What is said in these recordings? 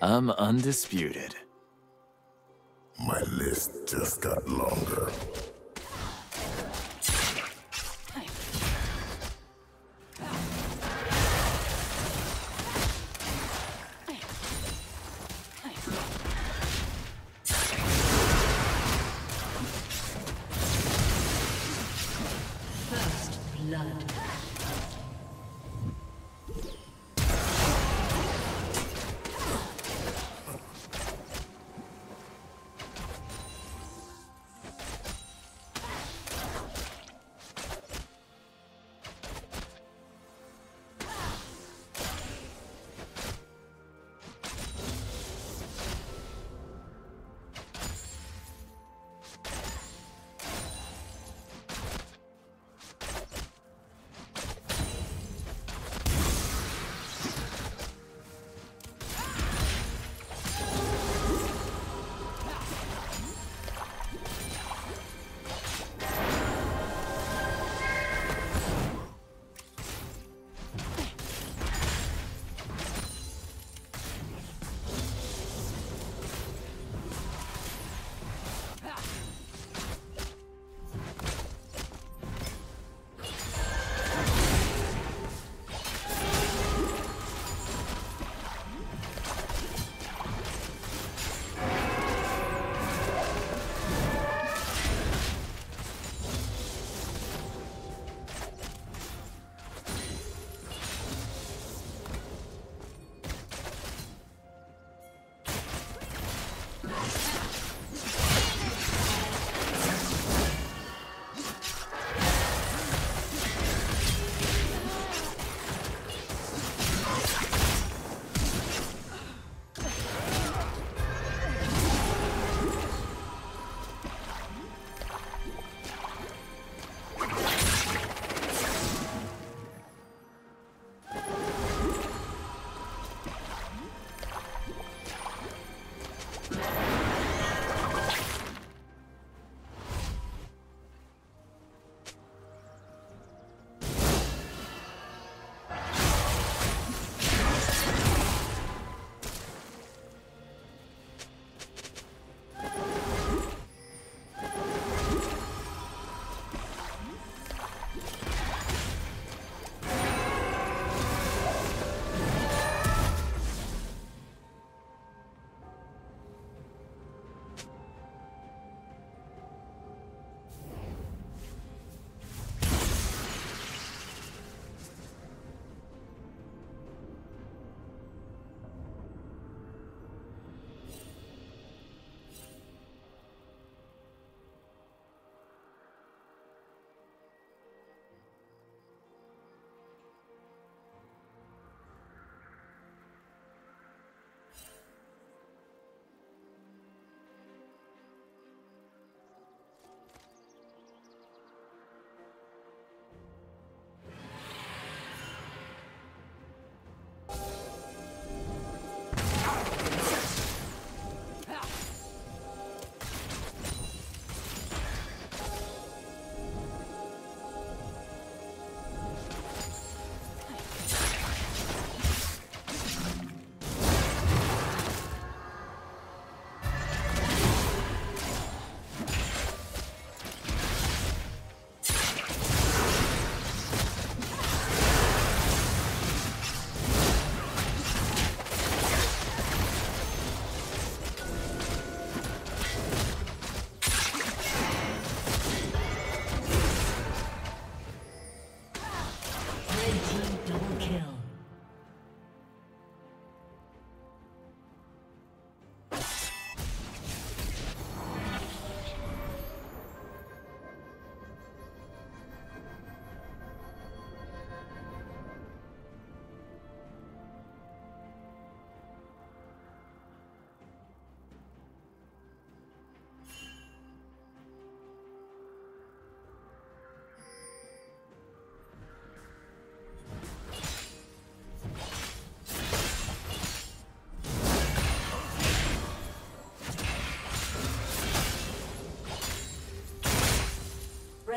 I'm undisputed. My list just got longer.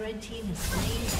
Red team has slain